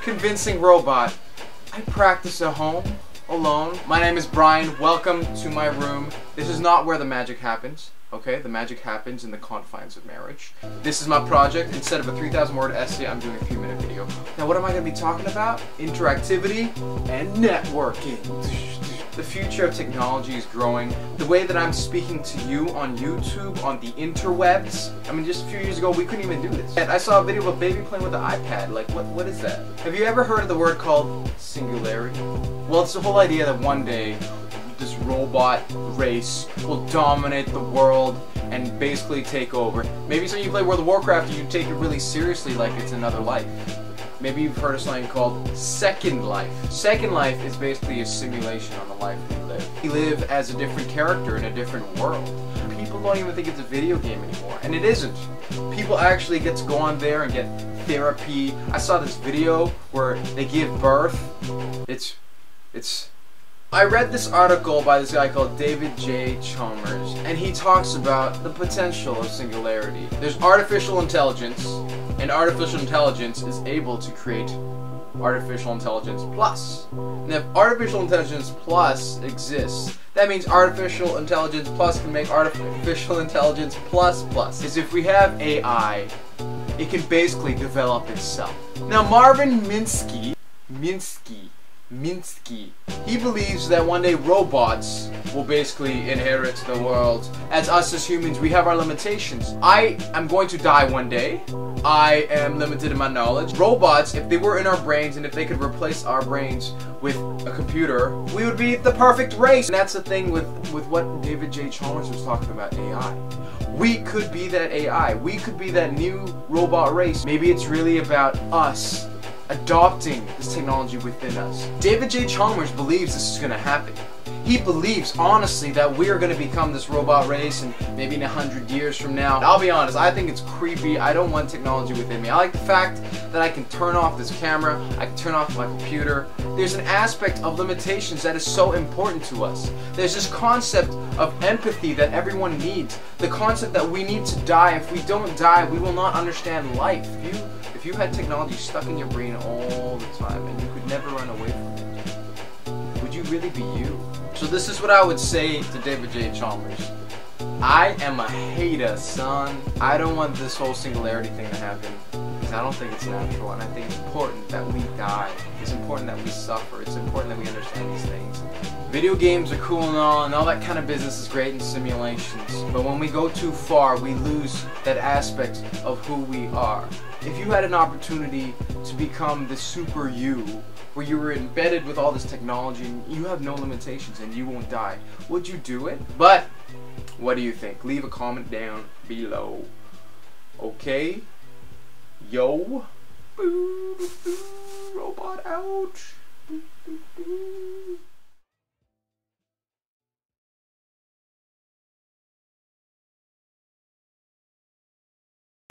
Convincing robot. I practice at home, alone. My name is Bryan. Welcome to my room. This is not where the magic happens. Okay, the magic happens in the confines of marriage. This is my project. Instead of a 3,000 word essay, I'm doing a few minute video. Now, what am I going to be talking about? Interactivity and networking. The future of technology is growing. The way that I'm speaking to you on YouTube, on the interwebs. I mean, just a few years ago, we couldn't even do this. And I saw a video of a baby playing with an iPad. Like, what, what is that? Have you ever heard of the word called singularity? Well, it's the whole idea that one day this robot race will dominate the world and basically take over. Maybe of you play World of Warcraft and you take it really seriously like it's another life. Maybe you've heard of something called Second Life. Second Life is basically a simulation on the life we live. We live as a different character in a different world. People don't even think it's a video game anymore, and it isn't. People actually get to go on there and get therapy. I saw this video where they give birth. It's, it's, I read this article by this guy called David J. Chalmers, and he talks about the potential of singularity. There's artificial intelligence, and artificial intelligence is able to create artificial intelligence plus. And if artificial intelligence plus exists, that means artificial intelligence plus can make artificial intelligence plus plus. Is if we have AI, it can basically develop itself. Now Marvin Minsky, Minsky, Minsky. He believes that one day robots will basically inherit the world. As us as humans, we have our limitations. I am going to die one day. I am limited in my knowledge. Robots, if they were in our brains and if they could replace our brains with a computer, we would be the perfect race. And that's the thing with, with what David J. Chalmers was talking about AI. We could be that AI. We could be that new robot race. Maybe it's really about us adopting this technology within us. David J. Chalmers believes this is going to happen. He believes, honestly, that we are going to become this robot race and maybe in a hundred years from now. I'll be honest, I think it's creepy. I don't want technology within me. I like the fact that I can turn off this camera, I can turn off my computer. There's an aspect of limitations that is so important to us. There's this concept of empathy that everyone needs. The concept that we need to die. If we don't die, we will not understand life. If you, if you had technology stuck in your brain all the time and you could never run away from it, would you really be you? So this is what I would say to David J. Chalmers. I am a hater, son. I don't want this whole singularity thing to happen because I don't think it's natural and I think it's important that we die. It's important that we suffer. It's important that we understand these things. Video games are cool and all, and all that kind of business is great in simulations. But when we go too far, we lose that aspect of who we are. If you had an opportunity to become the super you, where you were embedded with all this technology and you have no limitations and you won't die, would you do it? But, what do you think? Leave a comment down below. Okay? Yo? Boo, boo, robot out. Boo,